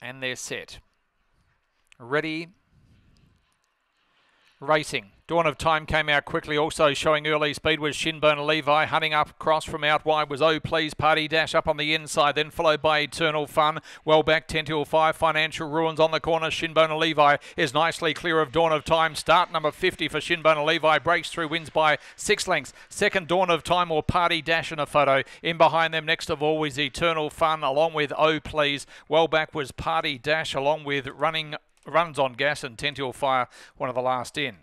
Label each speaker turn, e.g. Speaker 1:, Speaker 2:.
Speaker 1: And they're set. Ready. Racing. Dawn of Time came out quickly, also showing early speed was Shinbone Levi. Hunting up across from out wide was Oh Please Party Dash up on the inside, then followed by Eternal Fun. Well back, 10 till 5. Financial Ruins on the corner. Shinbone Levi is nicely clear of Dawn of Time. Start number 50 for Shinbone Levi. Breaks through, wins by six lengths. Second, Dawn of Time or Party Dash in a photo. In behind them, next of all, is Eternal Fun along with Oh Please. Well back was Party Dash along with Running runs on gas and 10 till fire, one of the last in.